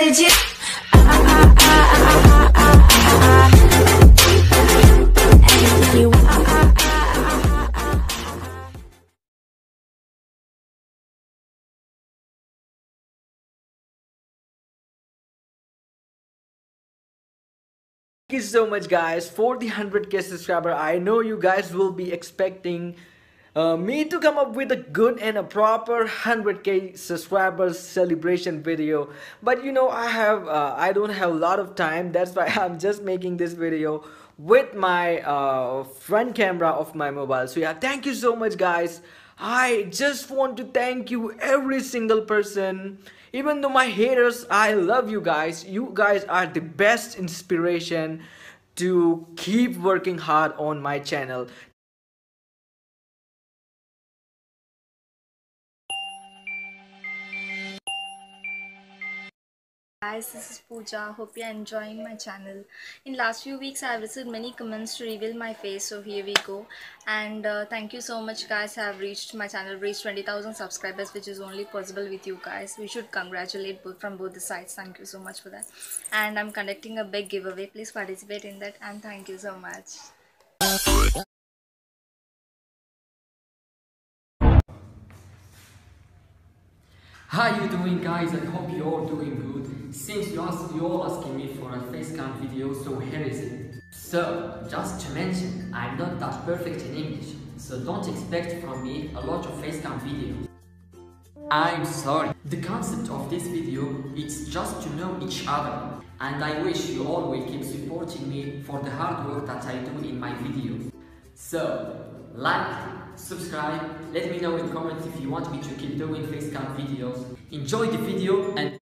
Anything you Thank you so much guys for the 100k subscriber. I know you guys will be expecting uh, me to come up with a good and a proper 100k subscribers celebration video. But you know I have uh, I don't have a lot of time. That's why I'm just making this video with my uh, front camera of my mobile. So yeah thank you so much guys. I just want to thank you every single person. Even though my haters I love you guys. You guys are the best inspiration to keep working hard on my channel guys this is Pooja. Hope you are enjoying my channel. In last few weeks I have received many comments to reveal my face so here we go. And uh, thank you so much guys. I have reached my channel reached 20,000 subscribers which is only possible with you guys. We should congratulate both from both the sides. Thank you so much for that. And I'm conducting a big giveaway. Please participate in that and thank you so much How you doing guys? I hope you're all doing good. Since you asked, you're all asking me for a face cam video, so here is it. So, just to mention, I'm not that perfect in English, so don't expect from me a lot of face cam videos. I'm sorry. The concept of this video is just to know each other, and I wish you all will keep supporting me for the hard work that I do in my videos. So, like, subscribe, let me know in comments if you want me to keep doing facecam videos. Enjoy the video and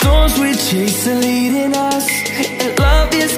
storms we chase are leading us And love is